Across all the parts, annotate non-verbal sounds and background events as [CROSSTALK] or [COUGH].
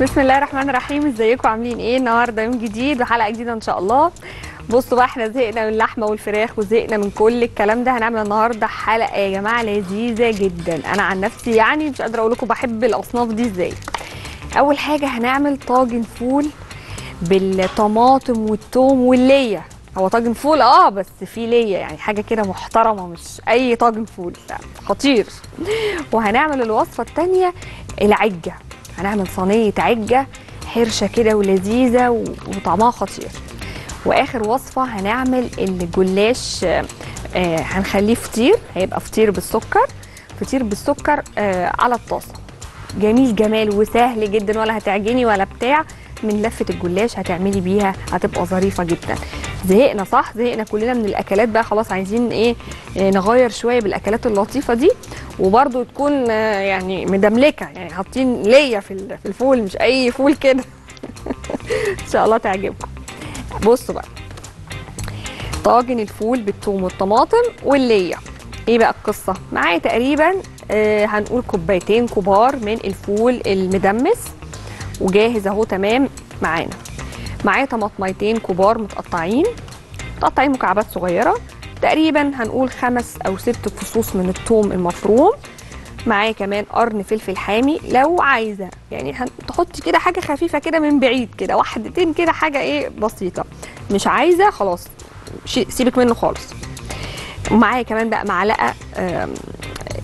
بسم الله الرحمن الرحيم. ازيكم؟ عاملين إيه؟ النهارده يوم جديد وحلقة جديدة إن شاء الله. بصوا بقى إحنا زهقنا من اللحمة والفراخ وزهقنا من كل الكلام ده. هنعمل النهارده حلقة يا جماعة لذيذة جدا. أنا عن نفسي يعني مش قادرة أقول لكم بحب الأصناف دي إزاي. أول حاجة هنعمل طاجن فول بالطماطم والثوم والليا. هو طاجن فول؟ آه بس فيه ليا يعني حاجة كده محترمة مش أي طاجن فول. خطير. وهنعمل الوصفة الثانية العجة. هنعمل صينية عجة حرشة كده ولذيذة وطعمها خطير. وآخر وصفة هنعمل الجلاش آه، هنخليه فطير هيبقى فطير بالسكر. فطير بالسكر آه، على الطاسة. جميل جمال وسهل جدا ولا هتعجني ولا بتاع. من لفة الجلاش هتعملي بيها هتبقى ظريفة جدا. زهقنا صح؟ زهقنا كلنا من الأكلات بقى. خلاص عايزين إيه؟ آه، نغير شوية بالأكلات اللطيفة دي. وبرده تكون آه، يعني مدملكة. يعني حاطين ليا في ال- في الفول مش أي فول كده. [LAUGHS] إن شاء الله تعجبكم. بصوا بقى. طاجن الفول بالثوم والطماطم والليا. إيه بقى القصة؟ معايا تقريبا آه هنقول كوبايتين كبار من الفول المدمس. وجاهز أهو تمام معانا. معايا طماطميتين كبار متقطعين. متقطعين مكعبات صغيرة. تقريبا هنقول خمس أو ست فصوص من الثوم المفروم. معايا كمان قرن فلفل حامي لو عايزة. يعني هن- تحطي كده حاجة خفيفة كده من بعيد كده واحدتين كده حاجة إيه بسيطة. مش عايزة خلاص. سيبك منه خالص. ومعايا كمان بقى معلقة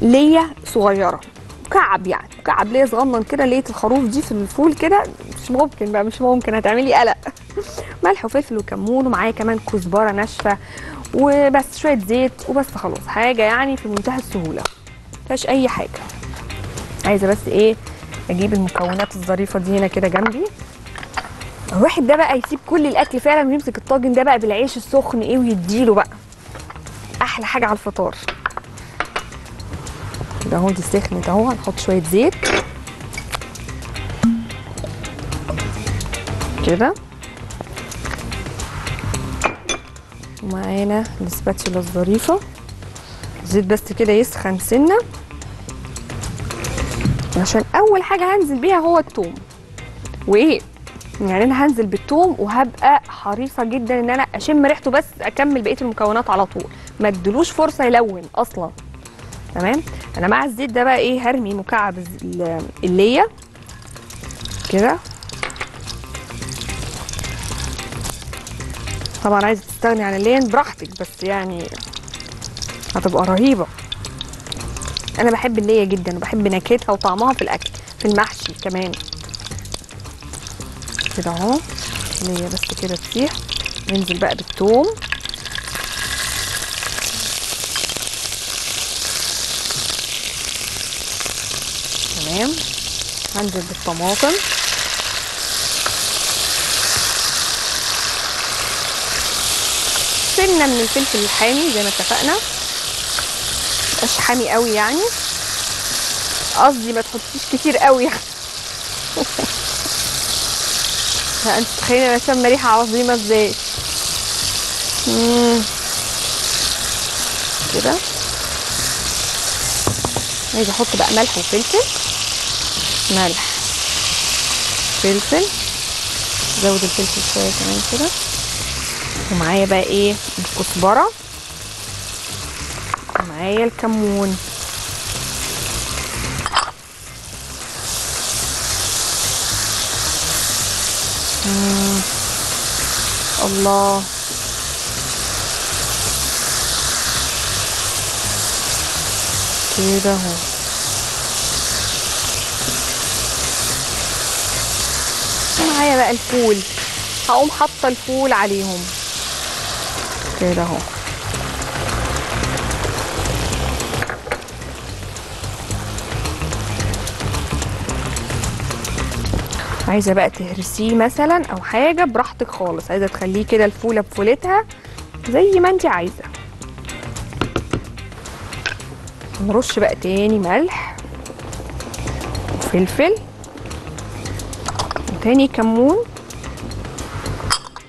ليا صغيرة. مكعب يعني. مكعب ليا صغنن كده ليه الخروف دي في الفول كده. مش ممكن بقى مش ممكن. هتعملي قلق. ملح وفلفل وكمون ومعايا كمان كزبرة ناشفة وبس شوية زيت وبس خلاص. حاجة يعني في منتهى السهولة. مفيهاش أي حاجة. عايزة بس إيه أجيب المكونات الظريفة دي هنا كده جنبي. الواحد ده بقى يسيب كل الأكل فعلا ويمسك الطاجن ده بقى بالعيش السخن إيه ويديله بقى. أحلى حاجة على الفطار. ده اهو دي سخنت أهو هنحط شوية زيت. كده. ومعانا السباتشولا الظريفة. الزيت بس كده يسخن سنة. عشان أول حاجة هنزل بيها هو الثوم وإيه؟ يعني أنا هنزل بالثوم وهبقى حريصه جدا إن أنا أشم ريحته بس أكمل بقية المكونات على طول. ما ادلوش فرصة يلون أصلا. تمام؟ أنا مع الزيت ده بقى إيه؟ هرمي مكعب الز- ال- اللية. كده. طبعا عايزه تستغني عن اللين براحتك بس يعني هتبقى رهيبة. أنا بحب اللية جدا وبحب نكهتها وطعمها في الأكل في المحشي كمان. كده أهو اللية بس كده تسيح. ننزل بقى بالثوم. تمام. هنزل بالطماطم. سنة من الفلفل الحامي زي ما اتفقنا. مبقاش حامي قوي يعني. قصدي ما تحطيش كتير قوي يعني. [LAUGHS] لا انت تخيلي أنا شامه ريحة عظيمة إزاي. كده. عايزة أحط بقى ملح وفلفل. ملح. فلفل. زود الفلفل شوية كمان كده. ومعايا بقى إيه؟ الكزبرة. ومعايا الكمون. الله. كده اهو. معايا بقى الفول. هقوم حاطة الفول عليهم. كده اهو. عايزة بقى تهرسيه مثلا أو حاجة براحتك خالص. عايزة تخليه كده الفولة بفولتها زي ما انت عايزة. نرش بقى تاني ملح وفلفل وتاني كمون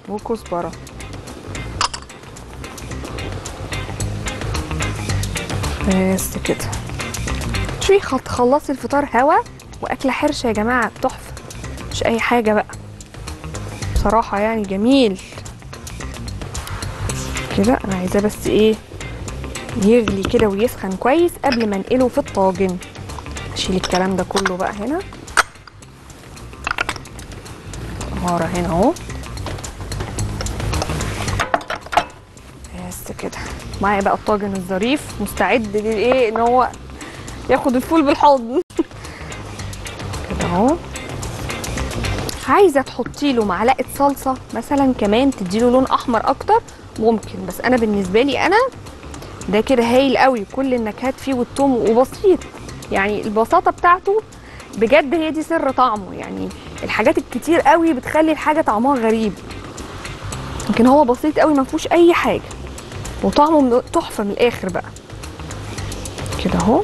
وكزبرة. بس كده شوي خط خلصي الفطار هوا وأكلة حرشة يا جماعة تحفة. مش أي حاجة بقى. بصراحة يعني جميل. كده أنا عايزاه بس إيه يغلي كده ويسخن كويس قبل ما انقله في الطاجن. أشيل الكلام ده كله بقى هنا. مهارة هنا أهو. بس كده. معايا بقى الطاجن الظريف مستعد للإيه؟ إن هو ياخد الفول بالحضن كده أهو. عايزة تحطي له معلقة صلصة مثلا كمان تديله لون أحمر أكتر؟ ممكن بس أنا بالنسبة لي أنا ده كده هايل قوي كل النكهات فيه والثوم وبسيط. يعني البساطة بتاعته بجد هي دي سر طعمه يعني الحاجات الكتير قوي بتخلي الحاجة طعمها غريب. لكن هو بسيط قوي ما فيهوش أي حاجة. وطعمه تحفة من الآخر بقى. كده اهو.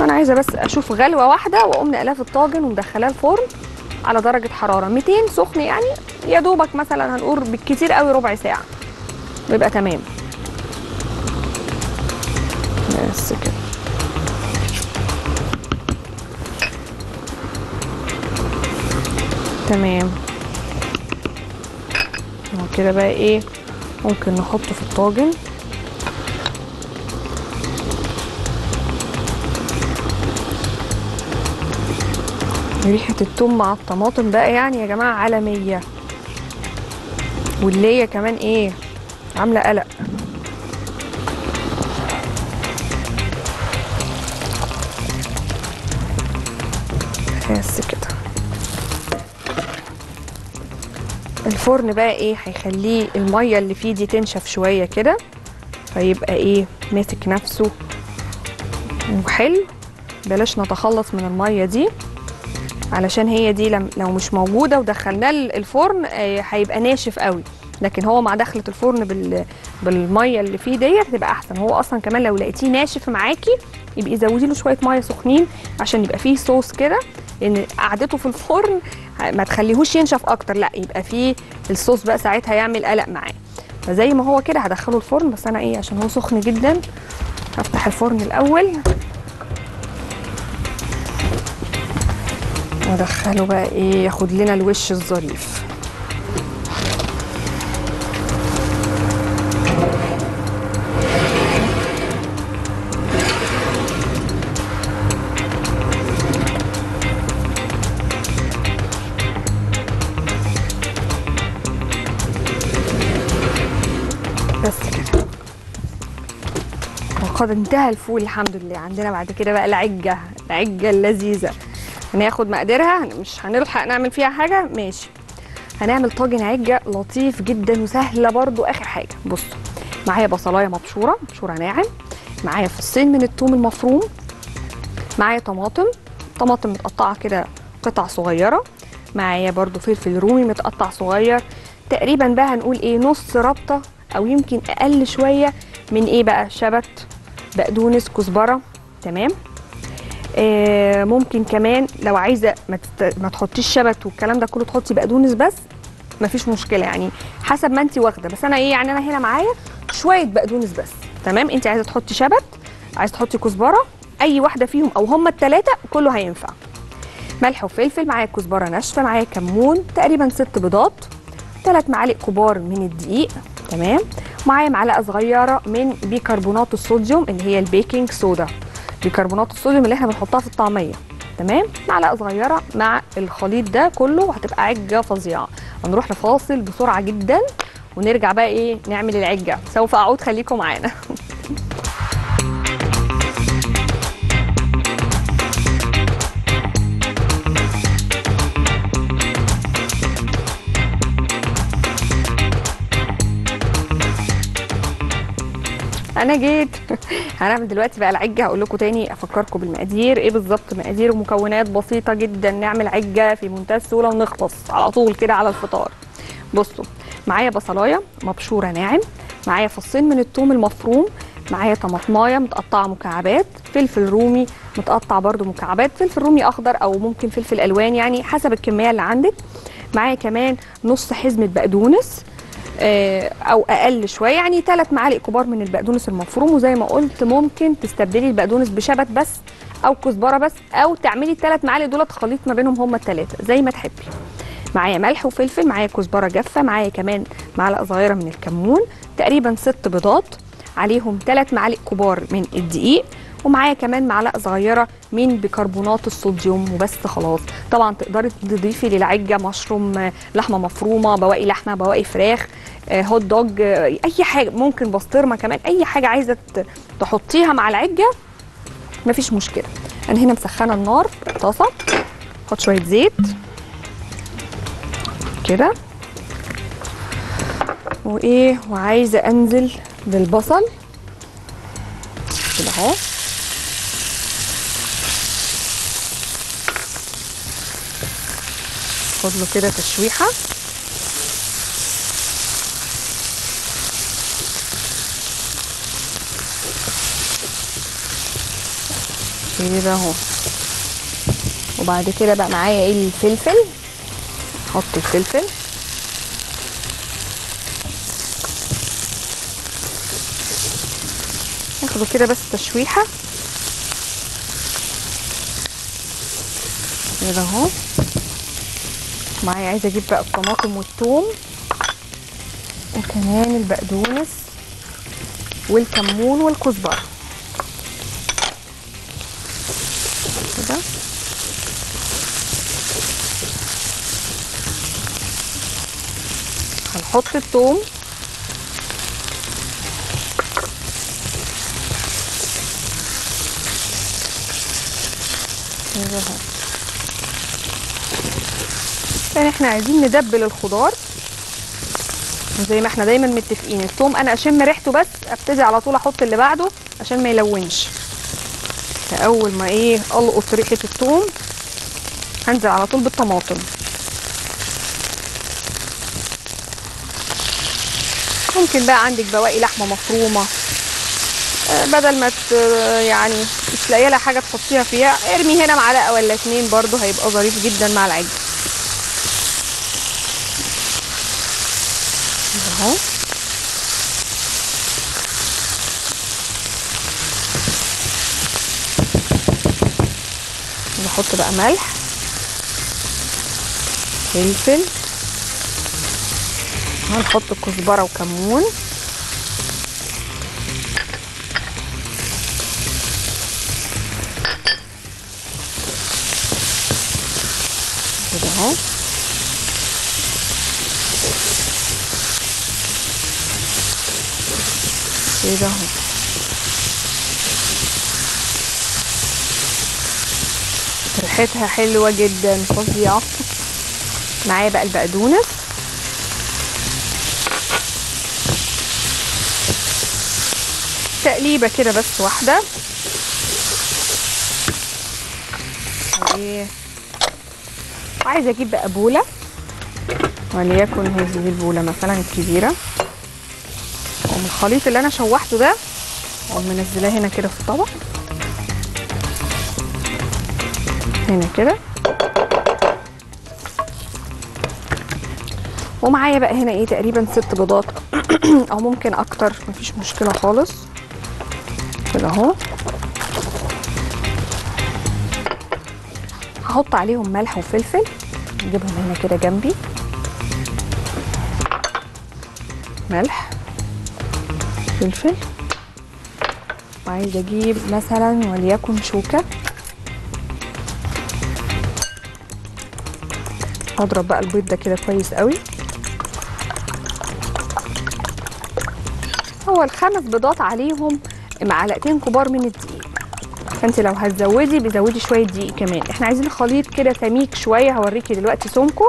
أنا عايزة بس أشوف غلوة واحدة وأقوم نقلاه في الطاجن ومدخلاه الفرن على درجة حرارة 200 سخن يعني. يا دوبك مثلا هنقول بالكتير قوي ربع ساعة. ويبقى تمام. بس كده. تمام. هو كده بقى إيه؟ ممكن نحطه في الطاجن. ريحة التوم مع الطماطم بقى يعني يا جماعة عالمية. واللية كمان إيه؟ عاملة قلق. الفرن بقى إيه هيخليه المية اللي فيه دي تنشف شوية كده فيبقى إيه ماسك نفسه وحلو. بلاش نتخلص من المية دي علشان هي دي لو مش موجودة ودخلناه ال- الفرن آه، هيبقى ناشف قوي. لكن هو مع دخلة الفرن بال بالمية اللي فيه ديت هتبقى أحسن. هو أصلا كمان لو لقيتيه ناشف معاكي يبقى زودي له شوية مية سخنين عشان يبقى فيه صوص كده لأن قعدته في الفرن ما تخليهوش ينشف أكتر. لا يبقى فيه الصوص بقى ساعتها يعمل قلق معاه. فزي ما هو كده هدخله الفرن. بس أنا إيه عشان هو سخن جدا هفتح الفرن الأول. ندخله بقى إيه ياخد لنا الوش الظريف. وقد انتهى الفول الحمد لله. عندنا بعد كده بقى العجة العجة اللذيذة. هناخد مقاديرها مش هنلحق نعمل فيها حاجة؟ ماشي. هنعمل طاجن عجة لطيف جدا وسهلة برضو. آخر حاجة بصوا معايا بصلاية مبشورة مبشورة ناعم. معايا فصين من الثوم المفروم. معايا طماطم طماطم متقطعة كده قطع صغيرة. معايا برضو فلفل رومي متقطع صغير. تقريبا بقى هنقول إيه نص ربطة أو يمكن أقل شوية من إيه بقى شبت. بقدونس كزبرة تمام؟ آه ممكن كمان لو عايزة ما, تست... ما تحطيش شبت والكلام ده كله تحطي بقدونس بس مفيش مشكلة يعني حسب ما انت واخدة. بس أنا إيه يعني أنا هنا معايا شوية بقدونس بس تمام؟ انت عايزة تحطي شبت عايزة تحطي كزبرة أي واحدة فيهم أو هما الثلاثه كله هينفع. ملح وفلفل معايا كزبرة ناشفة معايا كمون تقريبا ست بيضات ثلاث معالق كبار من الدقيق. تمام؟ معايا معلقة صغيرة من بيكربونات الصوديوم اللي هي ال baking soda. بيكربونات الصوديوم اللي إحنا بنحطها في الطعمية. تمام؟ معلقة صغيرة مع الخليط ده كله وهتبقى عجة فظيعة. هنروح لفاصل بسرعة جدا ونرجع بقى إيه نعمل العجة. سوف أعود خليكم معانا. [LAUGHS] أنا جيت. [LAUGHS] هنعمل دلوقتي بقى العجة هقول لكم تاني افكركم بالمقادير. إيه بالظبط مقادير ومكونات بسيطة جدا نعمل عجة في منتهى السهوله ونخلص على طول كده على الفطار. بصوا معايا بصلاية مبشورة ناعم معايا فصين من الثوم المفروم معايا طماطماية متقطعة مكعبات فلفل رومي متقطع برده مكعبات فلفل رومي أخضر أو ممكن فلفل ألوان يعني حسب الكمية اللي عندك. معايا كمان نص حزمة بقدونس أو أقل شوية. يعني ثلاث معالق كبار من البقدونس المفروم وزي ما قلت ممكن تستبدلي البقدونس بشبت بس أو كزبرة بس أو تعملي الثلاث معالق دولت خليط ما بينهم هما الثلاثه زي ما تحبي. معايا ملح وفلفل معايا كزبرة جافة معايا كمان معلقة صغيرة من الكمون تقريبا ست بيضات. عليهم ثلاث معالق كبار من الدقيق. ومعايا كمان معلقة صغيرة من بيكربونات الصوديوم وبس خلاص. طبعا تقدري تضيفي للعجة مشروم آه، لحمة مفرومة بواقي لحمة بواقي فراخ آه، هوت دوج آه، أي حاجة ممكن بسطرمة كمان أي حاجة عايزة تحطيها مع العجة مفيش مشكلة. أنا هنا مسخنة النار طاسه أحط شوية زيت كده. وإيه وعايزة أنزل بالبصل كده أهو. خد له كده تشويحة. كده اهو. وبعد كده بقى معايا إيه الفلفل؟ أحط الفلفل. اخده كده بس تشويحة. كده اهو. معايا عايزة أجيب بقى الطماطم والثوم وكمان البقدونس والكمون والكزبرة. كده؟ هنحط الثوم. كده يعني إحنا عايزين ندبل الخضار زي ما إحنا دايما متفقين. الثوم أنا أشم ريحته بس أبتدي على طول أحط اللي بعده عشان ما يلونش. فأول ما إيه ألقط ريحة الثوم هنزل على طول بالطماطم. ممكن بقى عندك بواقي لحمة مفرومة. آه، بدل ما يعني مش لاقية لها حاجة تحطيها فيها ارمي هنا معلقة ولا اتنين برضو هيبقى ظريف جدا مع العجل كده اهو نحط بقى ملح فلفل هنحط كزبرة وكمون. اهو ريحتها حلوة جدا فظيعة. معايا بقى البقدونس. تقليبة كده بس واحدة. إيه. عايزة أجيب بقى بولة وليكن هذه البولة مثلا الكبيرة. ومن الخليط اللي أنا شوحته ده اقوم منزلاه هنا كده في الطبق هنا كده. ومعايا بقى هنا إيه تقريبا ست بيضات. [CLEARS THROAT] أو ممكن أكتر مفيش مشكلة خالص. كده أهو. هحط عليهم ملح وفلفل. نجيبهم هنا كده جنبي. ملح. فلفل. وعايزه أجيب مثلا وليكن شوكة. أضرب بقى البيض ده كده كويس قوي. هو الخمس بيضات عليهم معلقتين كبار من الدقيق. فأنت لو هتزودي بزودي شوية دقيق كمان. إحنا عايزين خليط كده سميك شوية. هوريكي دلوقتي سمكه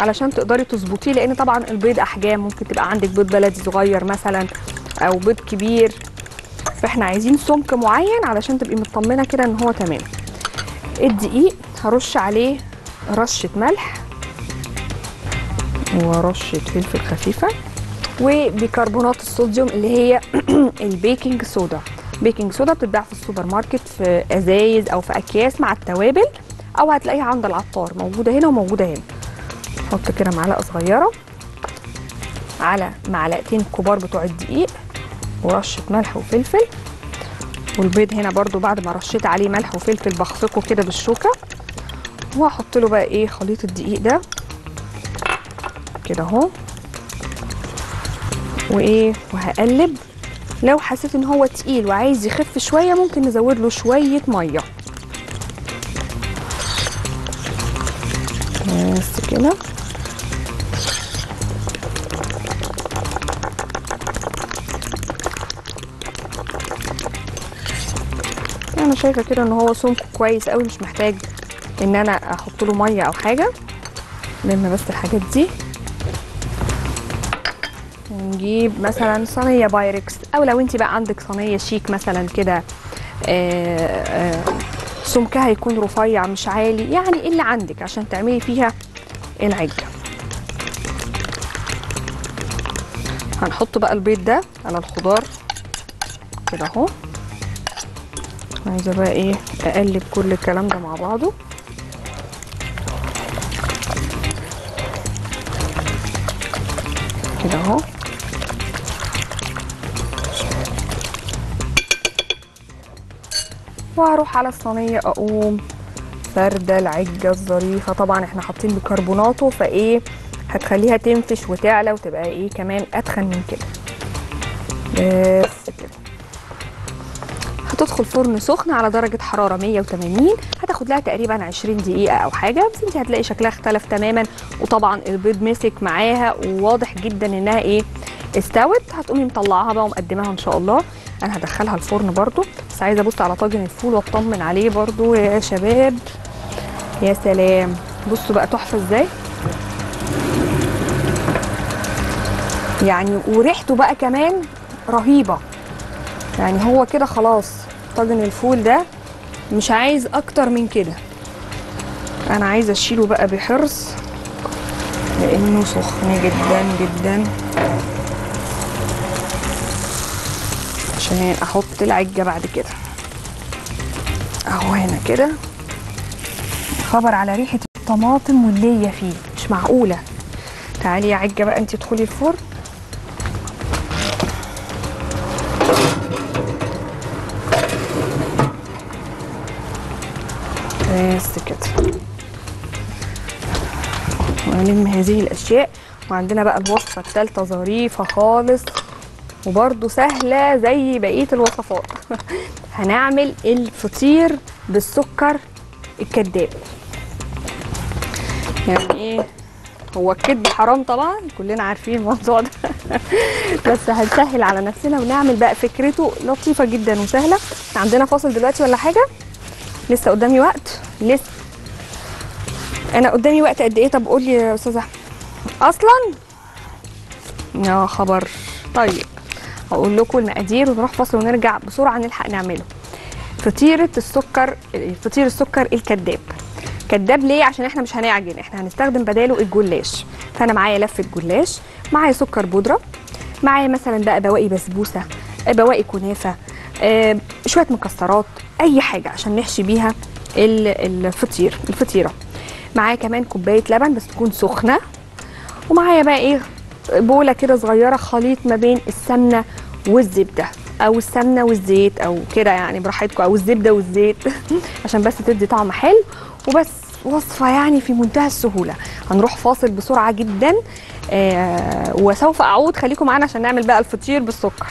علشان تقدري تظبطيه لأن طبعا البيض أحجام. ممكن تبقى عندك بيض بلدي صغير مثلا أو بيض كبير. فإحنا عايزين سمك معين علشان تبقي مطمنة كده إن هو تمام. الدقيق هرش عليه رشة ملح ورشة فلفل خفيفة وبيكربونات الصوديوم اللي هي ال baking soda baking soda بتتباع في السوبر ماركت في أزايز أو في أكياس مع التوابل أو هتلاقيها عند العطار. موجودة هنا وموجودة هنا. حط كده معلقة صغيرة على معلقتين كبار بتوع الدقيق. ورشة ملح وفلفل. والبيض هنا برضو بعد ما رشيت عليه ملح وفلفل بخفقه كده بالشوكة. وهحط له بقى إيه خليط الدقيق ده. كده اهو. وايه وهقلب. لو حسيت ان هو تقيل وعايز يخف شوية ممكن نزود له شوية مية. بس كده. شايفة كده إن هو سمك كويس قوي مش محتاج إن أنا أحط له مية أو حاجة. لما بس الحاجات دي. ونجيب مثلا صينية بايركس أو لو انت بقى عندك صينية شيك مثلا كده آه، آه، سمكها يكون رفيع مش عالي يعني اللي عندك عشان تعملي فيها العجة. هنحط بقى البيض ده على الخضار كده أهو. عايزة بقى إيه أقلب كل الكلام ده مع بعضه. كده اهو. وهروح على الصينية أقوم. فردة العجة الظريفة. طبعا إحنا حاطين بيكربوناته فايه هتخليها تنفش وتعلى وتبقى إيه كمان أتخن من كده. بس كده. هتدخل فرن سخن على درجة حرارة 180 هتاخد لها تقريبا 20 دقيقة أو حاجة. بس انت هتلاقي شكلها اختلف تماما وطبعا البيض مسك معاها وواضح جدا إنها إيه استوت. هتقومي مطلعاها بقى ومقدماها إن شاء الله. أنا هدخلها الفرن برضو بس عايزة أبص على طاجن الفول وأطمن عليه برضو. يا شباب يا سلام. بصوا بقى تحفة إزاي. يعني وريحته بقى كمان رهيبة. يعني هو كده خلاص. طاجن الفول ده مش عايز أكتر من كده. أنا عايزة أشيله بقى بحرص لأنه سخن جدا جدا. عشان أحط العجة بعد كده. أهو هنا كده. خبر على ريحة الطماطم والليه فيه مش معقولة. تعالي يا عجة بقى انت ادخلي الفرن. بس كده ونلم هذه الأشياء. وعندنا بقى الوصفة الثالثه ظريفة خالص وبرده سهلة زي بقية الوصفات. [LAUGHS] هنعمل الفطير بالسكر الكداب. يعني إيه؟ هو الكذب حرام طبعا كلنا عارفين الموضوع ده. [LAUGHS] بس هنسهل على نفسنا ونعمل بقى فكرته لطيفة جدا وسهلة. عندنا فاصل دلوقتي ولا حاجة؟ لسه قدامي وقت. لسه. أنا قدامي وقت قد إيه؟ طب قول لي يا أستاذ احمد أصلا؟ يا خبر. طيب هقول لكم المقادير ونروح فاصل ونرجع بسرعة نلحق نعمله. فطيرة السكر فطير السكر الكداب كداب ليه؟ عشان إحنا مش هنعجن إحنا هنستخدم بداله الجلاش. فأنا معايا لفه جلاش معايا سكر بودرة معايا مثلا بقى بواقي بسبوسة بواقي كنافة آه، شوية مكسرات أي حاجة عشان نحشي بيها. الفطير الفطيرة. معايا كمان كوباية لبن بس تكون سخنة. ومعايا بقى إيه؟ بولة كده صغيرة خليط ما بين السمنة والزبدة. أو السمنة والزيت أو كده يعني براحتكم. أو الزبدة والزيت. [LAUGHS] عشان بس تدي طعم حلو. وبس وصفة يعني في منتهى السهولة. هنروح فاصل بسرعة جدا. آه وسوف أعود. خليكم معانا عشان نعمل بقى الفطير بالسكر.